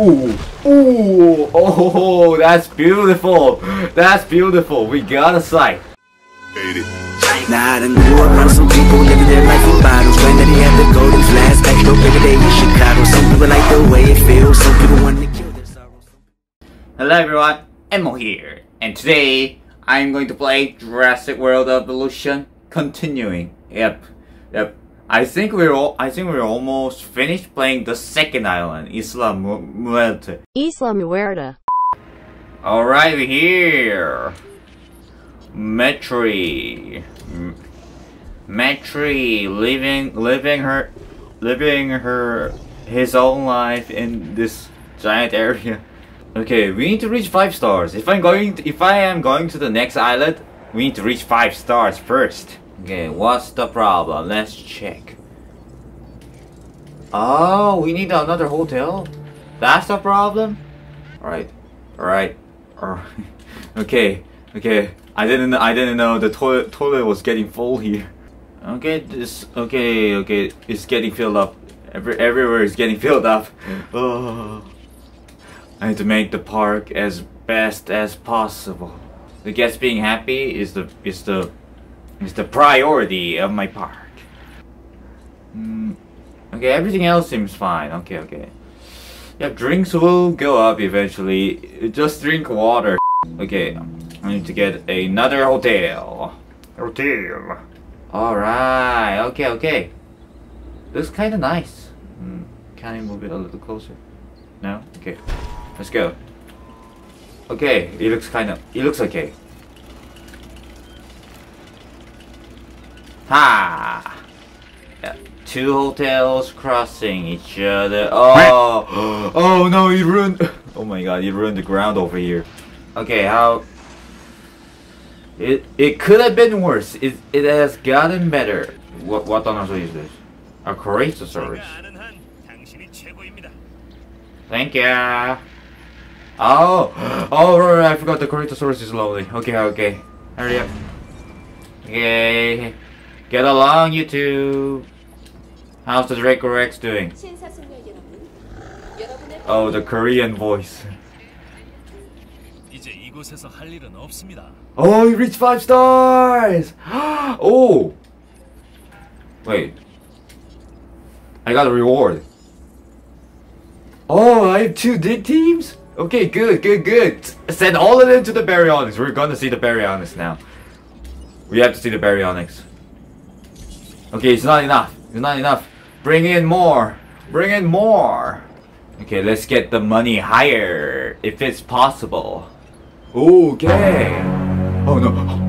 Ooh, ooh, oh, that's beautiful. That's beautiful. We got a sight. Nah, I done grew around some people living their life in bottles. Had the golden flask, bigger day in Chicago. Some people like the way it feels, some people want to kill their sorrows. Hello everyone, Ed Mole here, and today I'm going to play Jurassic World Evolution Continuing. Yep, yep. I think we're all, I think we're almost finished playing the second island, Isla Mu- Muerte. Isla Muerta. Alright, we're here. Metri. Metri living living her living her his own life in this giant area. Okay, we need to reach five stars. If I'm going to, if I am going to the next island, we need to reach five stars first. Okay, what's the problem? Let's check. Oh, we need another hotel? That's the problem? Alright. Alright. Alright. Okay. Okay. I didn't I didn't know the toilet toilet was getting full here. Okay, this okay, okay, it's getting filled up. Every everywhere is getting filled up. Oh. I need to make the park as best as possible. The guests being happy is the is the is the priority of my park. Mm, okay, everything else seems fine. Okay, okay. Yeah, drinks will go up eventually. Just drink water. Okay, I need to get another hotel. Hotel. Alright, okay, okay. Looks kinda nice. Mm, can I move it a little closer? No? Okay. Let's go. Okay, it looks kinda, it looks okay. Ha! Yeah. Two hotels crossing each other. Oh! oh no, you ruined... Oh my god, you ruined the ground over here. Okay, how... It it could have been worse. It, it has gotten better. What, what dinosaur is this? A Corythosaurus. Thank you. Oh! Oh, right, right, I forgot the Corythosaurus is lonely. Okay, okay. Hurry up. Okay. Get along, you two. How's the Dracorex doing? Oh, the Korean voice. Oh, you reached five stars. oh. Wait. I got a reward. Oh, I have two did teams? Okay, good, good, good. Send all of them to the Baryonyx. We're gonna see the Baryonyx now. We have to see the Baryonyx. Okay, it's not enough. It's not enough. Bring in more. Bring in more. Okay, let's get the money higher if it's possible. Okay. Oh no.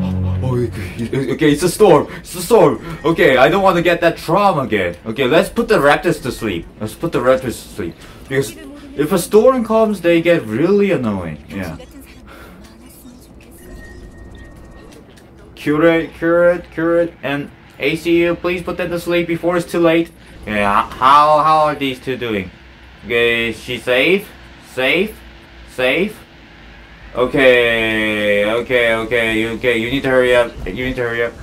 Oh, okay, it's a storm. It's a storm. Okay, I don't want to get that trauma again. Okay, let's put the raptors to sleep. Let's put the raptors to sleep. Because if a storm comes, they get really annoying. Yeah. Cure it, cure it, cure it, and ACU, please put them to sleep before it's too late. Yeah, how how are these two doing? Okay, she safe? Safe? Safe? Okay, okay, okay, okay, you need to hurry up. You need to hurry up.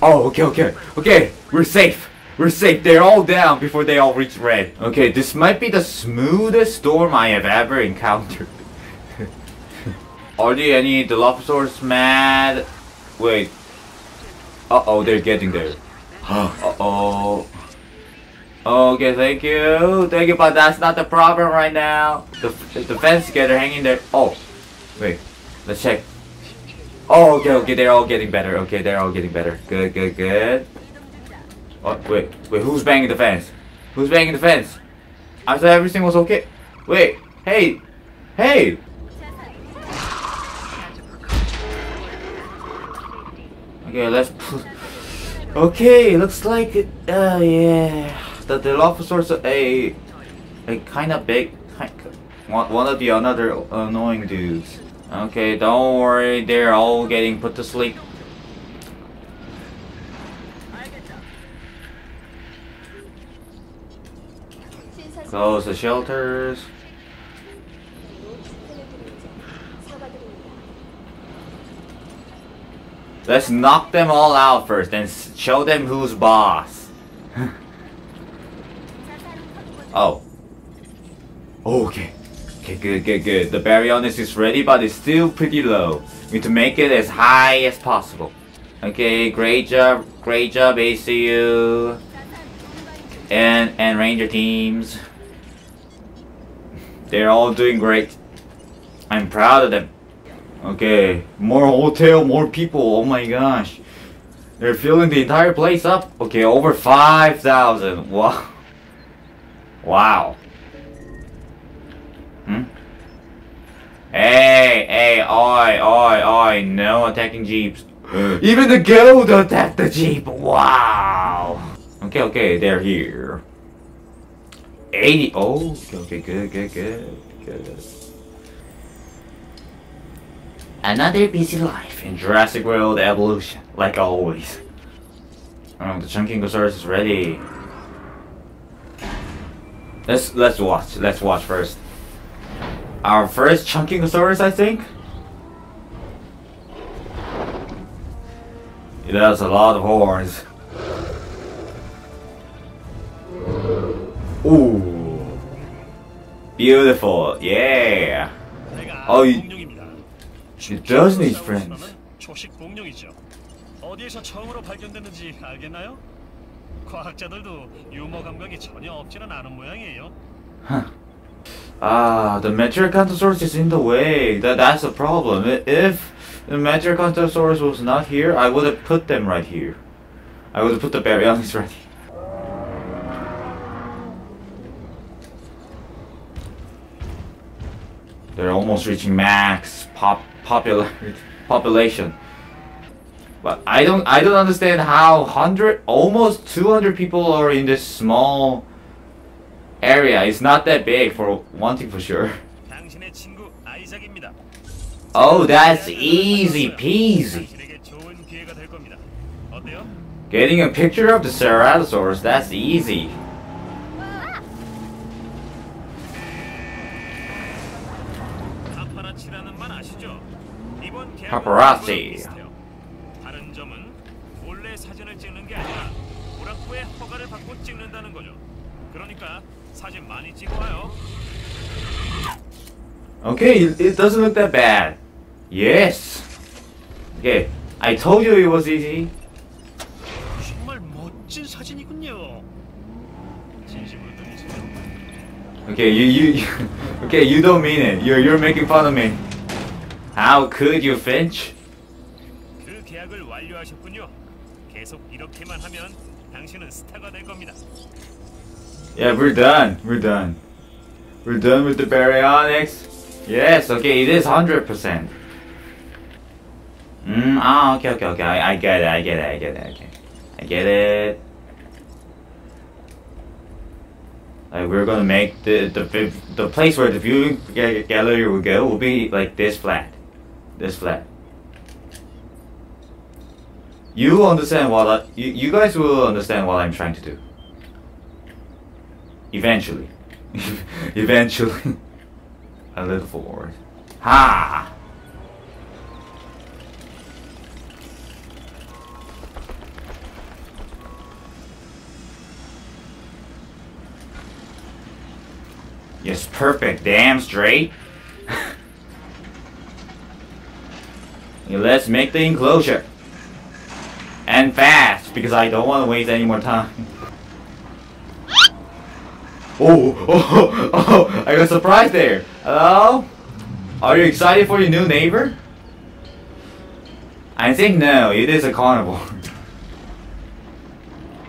Oh, okay, okay, okay, we're safe. We're safe. They're all down before they all reach red. Okay, this might be the smoothest storm I have ever encountered. Are there any Dilophosaurs mad? Wait. Uh oh, they're getting there. uh oh. Okay, thank you. Thank you, but that's not the problem right now. The, the fence together hanging there. Oh, wait. Let's check. Oh, okay, okay. They're all getting better. Okay, they're all getting better. Good, good, good. Oh, wait, wait. Who's banging the fence? Who's banging the fence? I thought everything was okay. Wait, hey, hey. Okay, let's... Okay, looks like... Uh, yeah... The Dilophosaurus... Uh, a... A kinda big... One, one of the another annoying dudes. Okay, don't worry, they're all getting put to sleep. Close the shelters. Let's knock them all out first, and show them who's boss. oh. Okay. Okay, good, good, good. The baryonyx is ready, but it's still pretty low. We need to make it as high as possible. Okay, great job, great job, ACU and and Ranger teams. They're all doing great. I'm proud of them. Okay, more hotel, more people. Oh my gosh, they're filling the entire place up. Okay, over five thousand. Wow. Wow. Hmm. Hey, hey, oi, oi, oi! No attacking jeeps. Even the guild attacked the jeep. Wow. Okay, okay, they're here. 80. Oh, okay, good, good, good, good. Another busy life in Jurassic World Evolution, like always. Oh, the Chungkingosaurus is ready. Let's let's watch. Let's watch first. Our first Chungkingosaurus, I think. It has a lot of horns. Ooh. Beautiful. Yeah. Oh, 내가 she does need friends. 초식 Ah, the Metriacanthosaurus is in the way. That that's the problem. If the Metriacanthosaurus was not here, I would have put them right here. I would have put the Baryonyx right here. They're almost reaching max pop Popular population. But I don't I don't understand how hundred almost two hundred people are in this small area. It's not that big for one thing for sure. Oh, that's easy peasy. Getting a picture of the Ceratosaurus, that's easy. 비슷해요. 다른 점은 몰래 사진을 찍는 게 아니라 브라코의 허가를 받고 찍는다는 거죠. 그러니까 사진 많이 찍어 와요. Okay, it it doesn't look that bad. Yes. Okay, I told you it was easy. 정말 멋진 사진이군요. 진심으로 들리세요? Okay, you you, you okay, you don't mean it. You're you're making fun of me. How could you, Finch? 그 계약을 완료하셨군요. 계속 이렇게만 하면 당신은 스타가 될 겁니다. Yeah, we're done. We're done. We're done with the baryonyx. Yes, okay, it is 100%. Mm, ah, okay, okay, okay. I, I get it, I get it, I get it, okay. I get it. Like, we're gonna make the, the, the place where the viewing gallery will go will be like this flat this flat. You understand what I, you you guys will understand what I'm trying to do. Eventually. Eventually. A little forward. Ha! Yes, perfect. Damn straight. Let's make the enclosure. And fast, because I don't want to waste any more time. Oh, oh, oh, oh, I got surprised there. Hello? Are you excited for your new neighbor? I think no, it is a carnivore.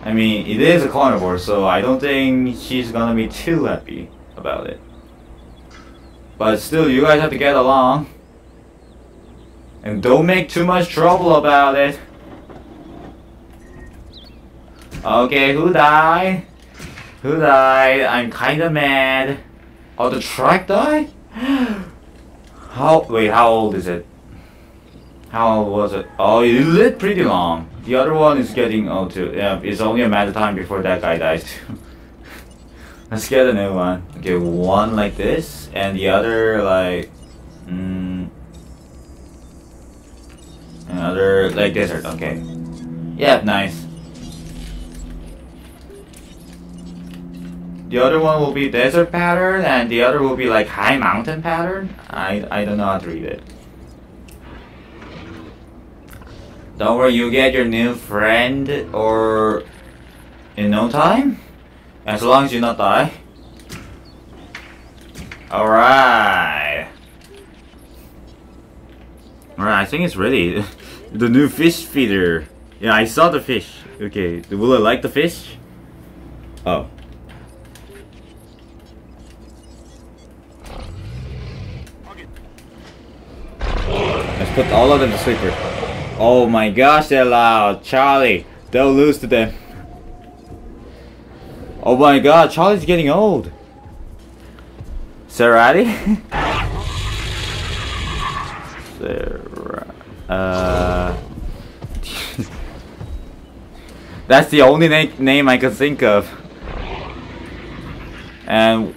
I mean, it is a carnivore, so I don't think she's gonna be too happy about it. But still, you guys have to get along. And don't make too much trouble about it. Okay, who died? Who died? I'm kinda mad. Oh, the truck died? How, wait, how old is it? How old was it? Oh, it lived pretty long. The other one is getting old too. Yeah, it's only a matter of time before that guy dies too. Let's get a new one. Okay, one like this, and the other like, mm, another like desert. Okay. Yeah, nice. the other one will be desert pattern, and the other will be like high mountain pattern. I I don't know how to read it. Don't worry, you get your new friend or in no time, as long as you not die. All right. All right, I think it's ready. the new fish feeder. Yeah, I saw the fish. Okay, will I like the fish? Oh. Let's put all of them to sleeper. Oh my gosh, they're loud. Charlie, they'll lose to them. Oh my god, Charlie's getting old. Serati? Sarah. Uh. That's the only na name I could think of. And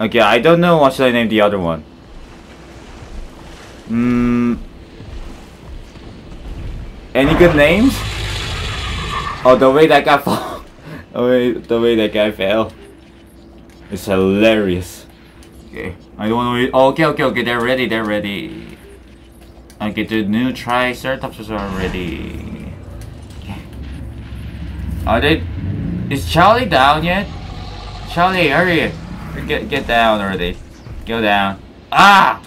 okay, I don't know what should I name the other one. Hmm. Any good names? Oh, the way that guy fall. the way the way that guy fell. It's hilarious. Okay, I don't want to. Oh, okay, okay, okay. They're ready. They're ready. Okay, the new Triceratops are ready. Are they? Is Charlie down yet? Charlie, hurry! Get get down already. Go down. Ah!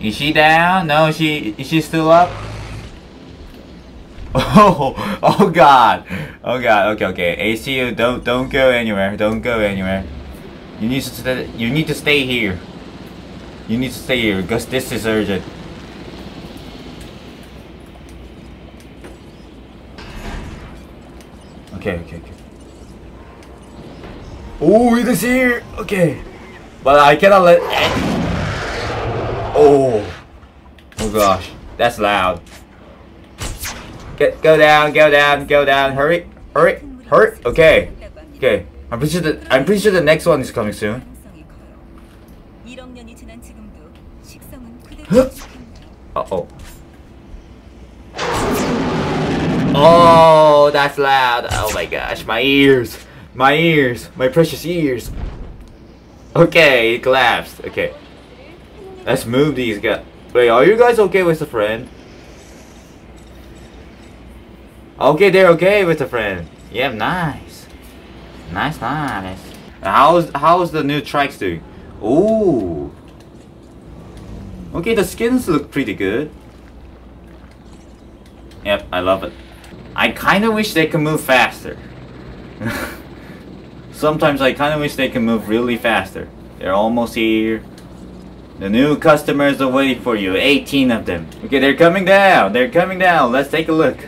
Is she down? No, she is she still up? Oh, oh God, oh God. Okay, okay. ACU, don't don't go anywhere. Don't go anywhere. You need to you need to stay here. You need to stay here because this is urgent. Okay, okay, okay. Oh, it is here! Okay. But I cannot let... Oh. Oh gosh. That's loud. Get, go down, go down, go down. Hurry, hurry, hurry. Okay. Okay. I'm pretty sure the, I'm pretty sure the next one is coming soon. uh oh. Oh, that's loud. Oh my gosh, my ears. My ears. My precious ears. Okay, it collapsed. Okay. Let's move these guys. Wait, are you guys okay with the friend? Okay, they're okay with the friend. Yeah, nice. Nice, nice. How's how's the new tracks doing? Ooh. Okay, the skins look pretty good. Yep, I love it. I kind of wish they could move faster. Sometimes I kind of wish they can move really faster. They're almost here. The new customers are waiting for you. 18 of them. Okay, they're coming down. They're coming down. Let's take a look.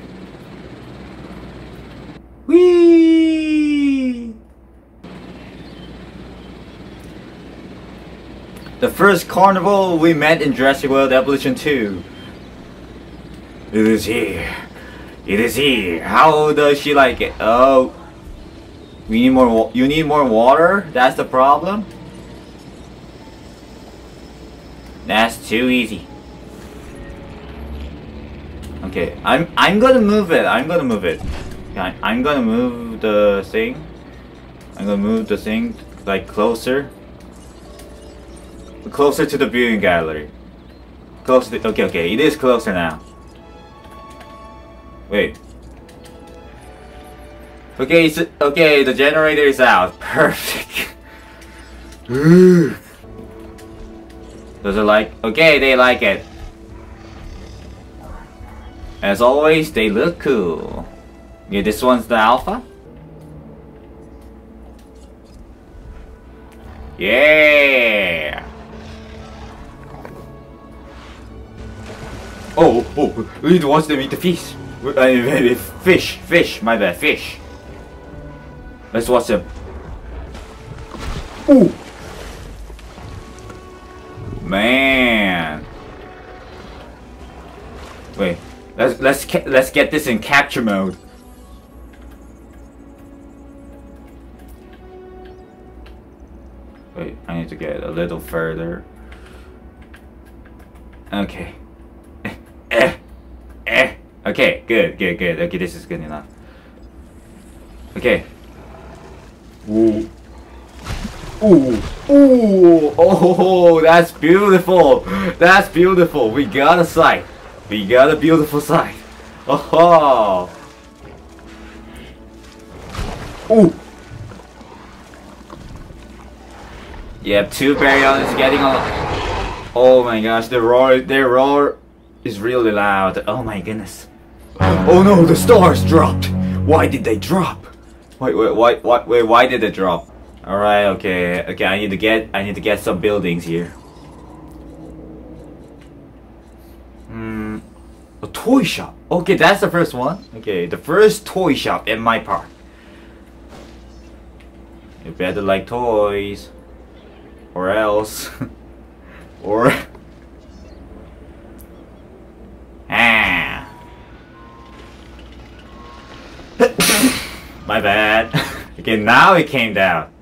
Whee! The first carnival we met in Jurassic World Evolution 2. It is here. It is here. How does she like it? Oh. We need more you need more water? That's the problem? That's too easy. Okay, I'm I'm gonna move it. I'm gonna move it. I, I'm gonna move the thing. I'm gonna move the thing like closer. Closer to the viewing gallery. Closer to, okay, okay, it is closer now. Wait. Okay, okay, the generator is out. Perfect. Does it like? Okay, they like it. As always, they look cool. Yeah, this one's the alpha. Yeah. Oh, oh, we need to watch them eat the fish. Fish, fish, my bad, fish. Let's watch them. Ooh. Man. Wait. Let's let's let's get this in capture mode. Wait, I need to get a little further. Okay. Okay, good, good, good. Okay, this is good enough. Okay. Ooh. Ooh. Ooh. Oh, that's beautiful. That's beautiful. We got a sight. We got a beautiful sight. Oh. Ooh. Yep, two Baryonyx getting on. Oh my gosh, the roar, their roar is really loud. Oh my goodness. Oh no, the stars dropped. Why did they drop? Wait, wait, why, why, wait, why did they drop? All right, okay, okay. I need to get, I need to get some buildings here. Hmm, a toy shop. Okay, that's the first one. Okay, the first toy shop in my park. You better like toys, or else, or ah. My bad. okay, now it came down.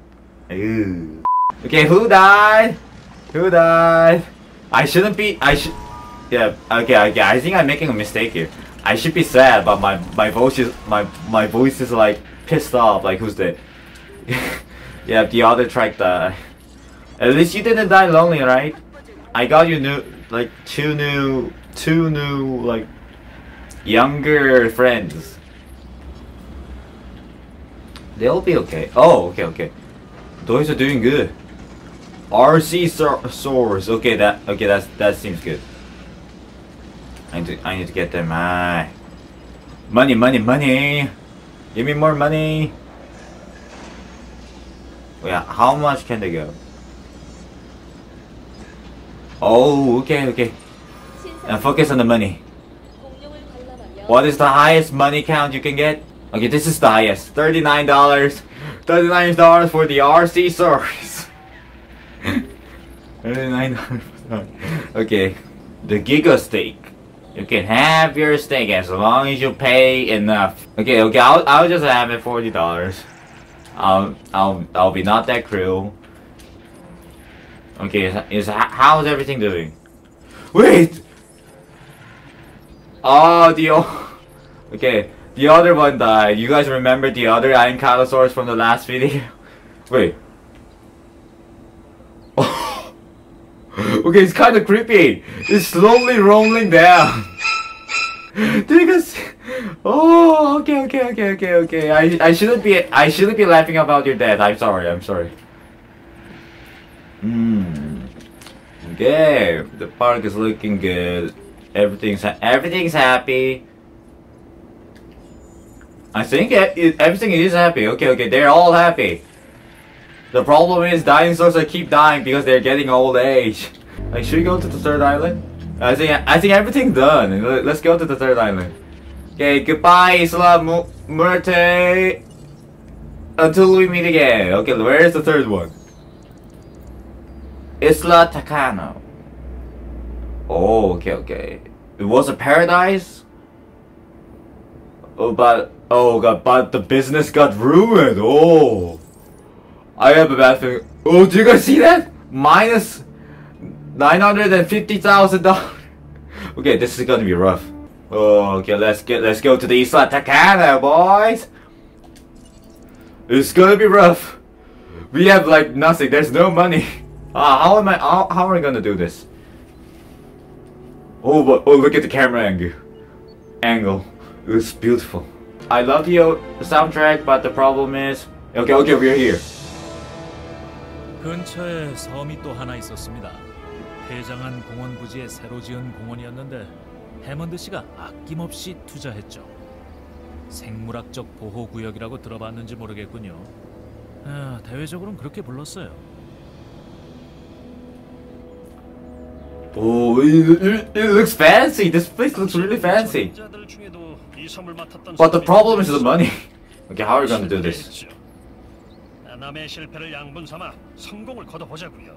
Okay, who died? Who died? I shouldn't be. I should. Yeah. Okay. Okay. I think I'm making a mistake here. I should be sad, but my my voice is my my voice is like pissed off. Like who's dead? yeah, the other track died. At least you didn't die lonely, right? I got you new like two new two new like younger friends. They'll be okay. Oh, okay, okay. Those are doing good. RC source. Okay, that okay. that. that seems good. I need to I need to get them. My money, money, money. Give me more money. Yeah, how much can they go? Oh, okay, okay. And focus on the money. What is the highest money count you can get? Okay, this is the highest. $39. $39 for the RC source. $39. okay. The Giga Steak. You can have your steak as long as you pay enough. Okay, okay, I'll, I'll just have it $40. I'll, I'll, I'll be not that cruel. Okay, is, is how's everything doing? Wait! Oh, the okay, the other one died. You guys remember the other Ankylosaurus from the last video? Wait. okay, it's kind of creepy. It's slowly rolling down. Do you guys? Oh, okay, okay, okay, okay, okay. I I shouldn't be I shouldn't be laughing about your death. I'm sorry. I'm sorry. Hmm. Okay, the park is looking good. Everything's everything's happy. I think everything is happy. Okay, okay, they're all happy. The problem is dinosaurs are keep dying because they're getting old age. Like, should we go to the third island? I think I think everything's done. Let- Let's go to the third island. Okay, goodbye, Isla Mu- Muerte. Until we meet again. Okay, where is the third one? Isla Tacaño. Oh, okay, okay. It was a paradise. Oh, but oh god, but the business got ruined. Oh, I have a bad feeling. Oh, do you guys see that? Minus nine hundred and fifty thousand dollars. Okay, this is gonna be rough. Oh, okay, let's get let's go to the Isla Tacaño, boys. It's gonna be rough. We have like nothing. There's no money. Ah, how am I? How, how we gonna do this? Oh, but oh, look at the camera angle. Angle. It's beautiful. I love the uh, soundtrack, but the problem is. Okay, okay, we're here. 근처에 섬이 또 하나 있었습니다. 폐장한 공원 부지에 새로 지은 공원이었는데 해먼드 씨가 아낌없이 투자했죠. 생물학적 보호 구역이라고 들어봤는지 모르겠군요. 아, 대외적으로는 그렇게 불렀어요. Oh, it, it, it looks fancy. This place looks really fancy. But the problem is the money. Okay, how are we gonna do this? 남의 실패를 양분 삼아 성공을 거둬보자고요.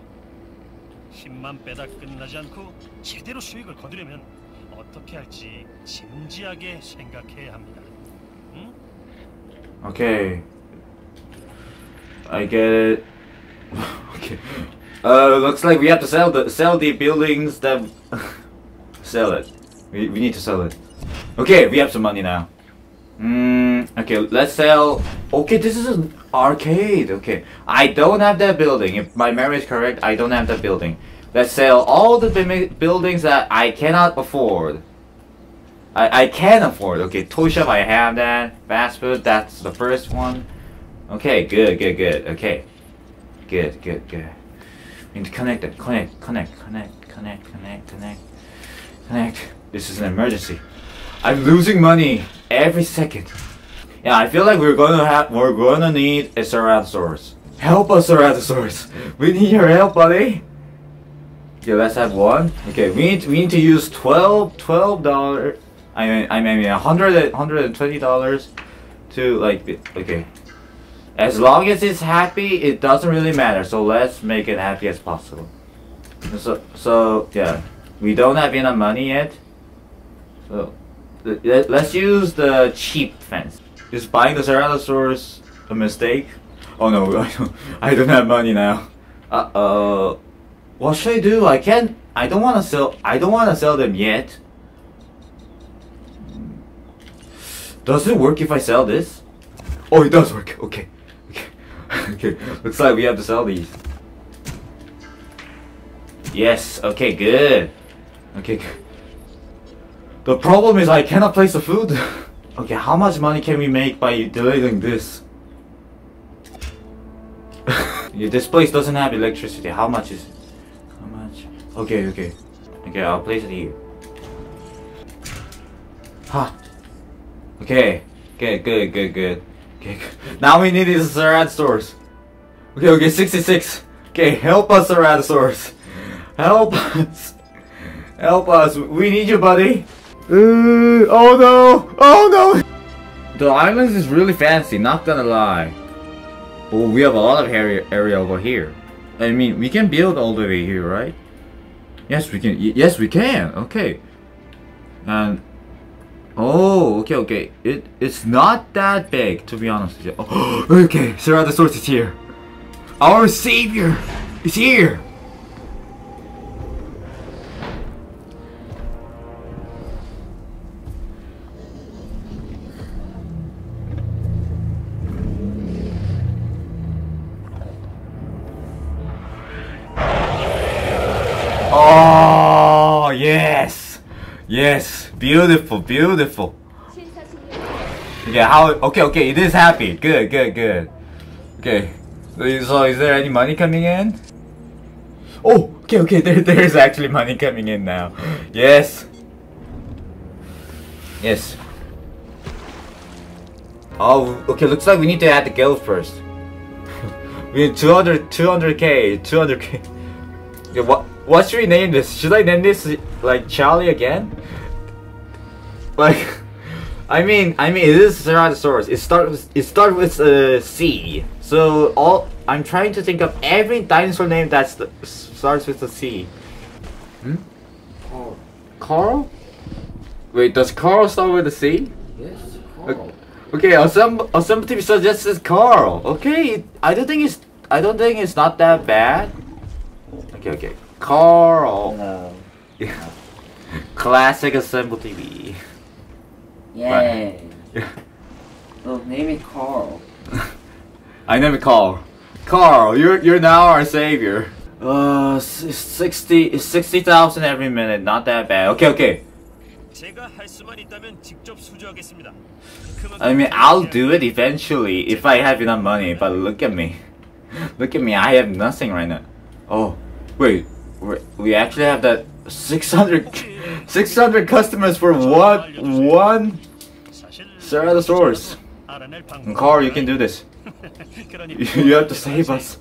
힘만 빼다 끝나지 않고 제대로 수익을 거두려면 어떻게 할지 진지하게 생각해야 합니다. 응? Okay. I get it. okay. Uh, looks like we have to sell the sell the buildings that sell it. We, we need to sell it. Okay, we have some money now. Mm, okay, let's sell Okay, this is an arcade. Okay, I don't have that building. If my memory is correct, I don't have that building. Let's sell all the buildings that I cannot afford. I, I can afford. Okay, toy shop, I have that. Fast food, that's the first one. Okay, good, good, good. Okay, good, good, good. Connect. Connect, connect, connect, connect, connect, connect. This is an emergency. I'm losing money every second. Yeah, I feel like we're gonna have we're gonna need a Ceratosaurus. Help us, Ceratosaurus. We need your help, buddy. Okay, let's have one. Okay, we need we need to use 12 12 dollar. I mean I mean a hundred hundred and twenty dollars to like okay. As long as it's happy, it doesn't really matter. So let's make it happy as possible. So so yeah, we don't have enough money yet. So let- let's use the cheap fence. Is buying the Ceratosaurus a mistake? Oh no, I don't, I don't have money now. Uh uh, what should I do? I can't. I don't want to sell. I don't want to sell them yet. Does it work if I sell this? Oh, it does work. Okay. Okay, looks like we have to sell these. Yes. Okay. Good. Okay. Good. The problem is I cannot place the food. okay, how much money can we make by deleting this? this place doesn't have electricity. How much is it? How much? Okay, okay. Okay, I'll place it here. Ha! Okay. Okay, good, good, good. Okay. Now we need these Ceratosaurus. Okay, okay, 66. Okay, help us, Ceratosaurus. Help us. Help us. We need you, buddy. Uh, oh no! Oh no! The island is really fancy, not gonna lie. But we have a lot of area, area over here. I mean, we can build all the way here, right? Yes, we can. Yes, we can. Okay. And oh, okay, okay. It it's not that big, to be honest with you. Oh, okay, Ceratosaurus is here. Our savior is here. Beautiful, beautiful. Yeah, how? Okay, okay, it is happy. Good, good, good. Okay, so, is there any money coming in? Oh, okay, okay. There, there is actually money coming in now. Yes. Yes. Oh, okay. Looks like we need to add the guild first. we need 200, 200k, 200k. Yeah, what? What should we name this? Should I name this like Charlie again? Like, I mean, I mean, it is Ceratosaurus. It starts with it starts with uh, C. So all I'm trying to think of every dinosaur name that starts with a C. Hmm? Carl. Carl? Wait, does Carl start with a C? Yes, Okay. Carl. Okay, Assemb- Assembly suggests Carl. Okay, I don't think it's I don't think it's not that bad. Okay, okay. Carl. No. Yeah. Classic Assemble TV. Yay. Yeah. Well, oh, name it Carl. I never Carl. Carl, you're you're now our savior. Uh, sixty sixty thousand every minute. Not that bad. Okay, okay. I mean, I'll do it eventually if I have enough money. But look at me, look at me. I have nothing right now. Oh, wait, we we actually have that six hundred. 600 customers for what? One? Sarah, the source. Carl, you can do this. you have to save us.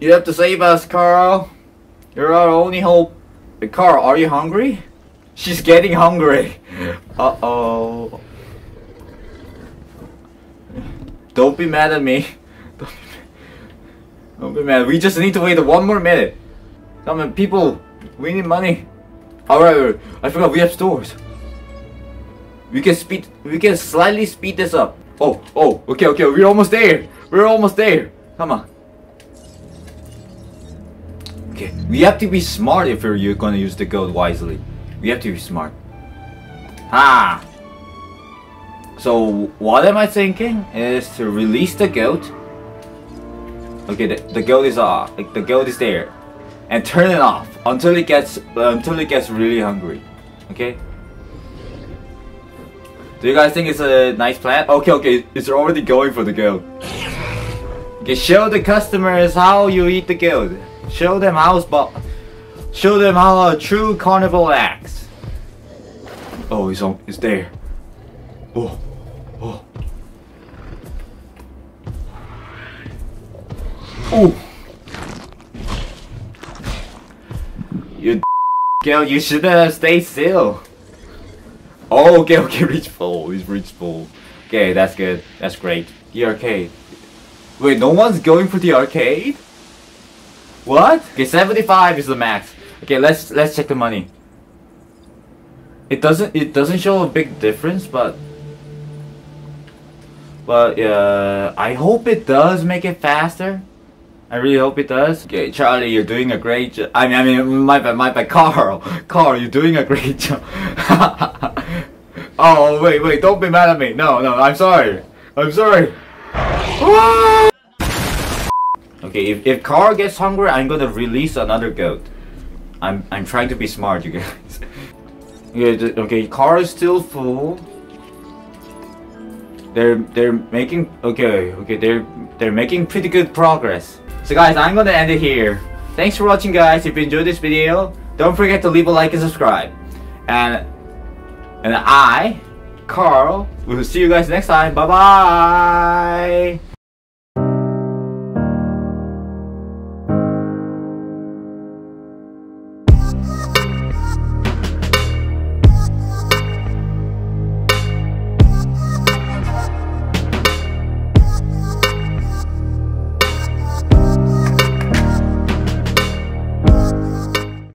You have to save us, Carl. You're our only hope. Carl, are you hungry? She's getting hungry. Uh-oh. Don't be mad at me. Don't be mad. We just need to wait one more minute. Come on, people. We need money. Alright, I forgot we have stores. We can speed. We can slightly speed this up. Oh, oh, okay, okay. We're almost there. We're almost there. Come on. Okay, we have to be smart if we're gonna use the gold wisely. We have to be smart. Ah! so what am I thinking is to release the goat. Okay, the, the goat is off. Like the goat is there, and turn it off until it gets uh, until it gets really hungry. Okay. Do you guys think it's a nice plan? Okay, okay, it's already going for the goat. Okay, show the customers how you eat the goat. Show them how Show them how a true carnival acts. Oh, he's on. He's there. Oh, oh. Oh. Girl, you should have stayed still. Oh, okay, okay, reach full. He's reached full. Okay, that's good. That's great. The arcade. Wait, no one's going for the arcade? What? Okay, 75 is the max. Okay, let's let's check the money. It doesn't it doesn't show a big difference, but but uh, I hope it does make it faster. I really hope it does. Okay, Charlie, you're doing a great job. I mean, I mean, my bad, my bad. Carl, Carl, you're doing a great job. oh wait, wait, don't be mad at me. No, no, I'm sorry. I'm sorry. okay, if if Carl gets hungry, I'm gonna release another goat. I'm I'm trying to be smart, you guys. yeah, okay, car is still full. They're they're making okay okay they're they're making pretty good progress. So guys, I'm gonna end it here. Thanks for watching, guys. If you enjoyed this video, don't forget to leave a like and subscribe. And and I, Carl, will see you guys next time. Bye bye.